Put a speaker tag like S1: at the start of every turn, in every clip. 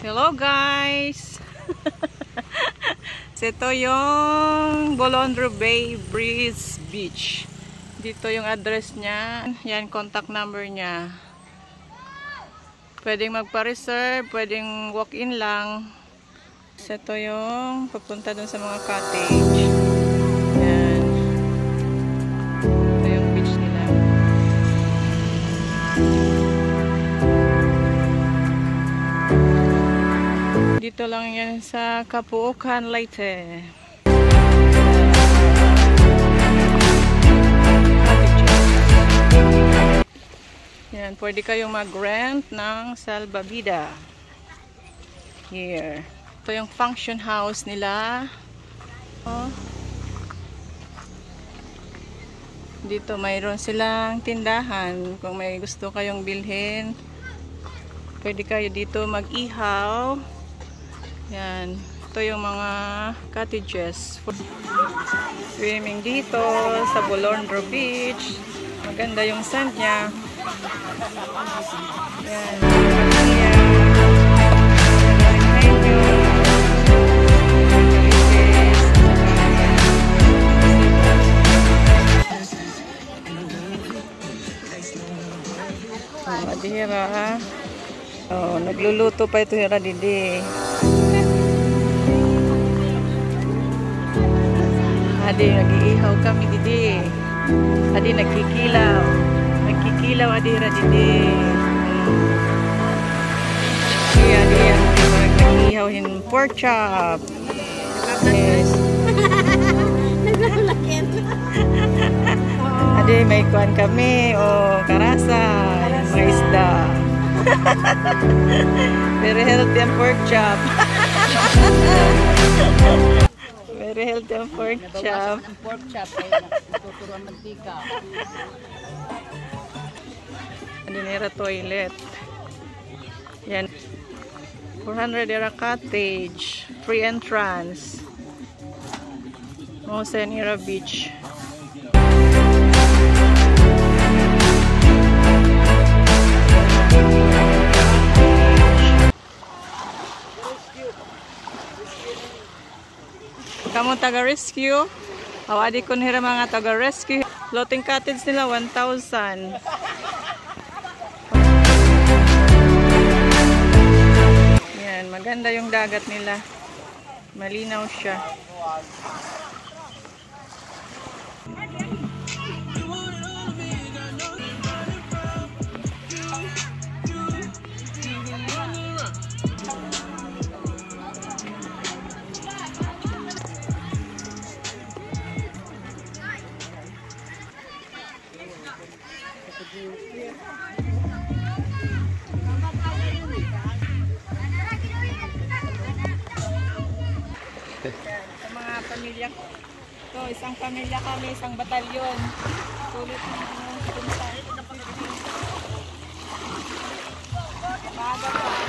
S1: Hello guys! Ito yung Bolondro Bay Breeze Beach. Dito yung address niya. Yan, contact number niya. Pwedeng magpa-reserve, pwedeng walk-in lang. Ito yung papunta dun sa mga cottage. Dito lang yan sa Kapuukan, Leyte. Yan, pwede kayong mag-rent ng salbabida. Here. Ito yung function house nila. Oh. Dito mayroon silang tindahan. Kung may gusto kayong bilhin, pwede kayo dito mag-ihaw. Yan. Ito yung mga cottages. Swimming dito sa Bolondro Beach. Maganda yung sand niya. Yan. Yan. You. Oh, adira. Oh, nagluluto pa ito hira didi. Adi, nag-iihaw kami didi. Adi, nagkikilaw. Nagkikilaw, adi, hira didi. Adi, yan. Nag-iihaw hin pork chop. Yes. Adi, may kuan kami. O, karasa. Yung mga isda. Very healthy ang pork chop. Very healthy ang pork chop.
S2: Ang pork chop ay natuturo ang mantika.
S1: Nira toilet. Yan. 400 era cottage. Free entrance. Mosa nira beach. Kamu taga-rescue? Awadi ko nila mga taga-rescue. Floating cottage nila 1,000. Yan, maganda yung dagat nila. Malinaw siya. Mga pamilya to, isang pamilya kami, isang batalyon. Na ano, punta. Maaga pa,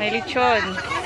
S1: Melchior.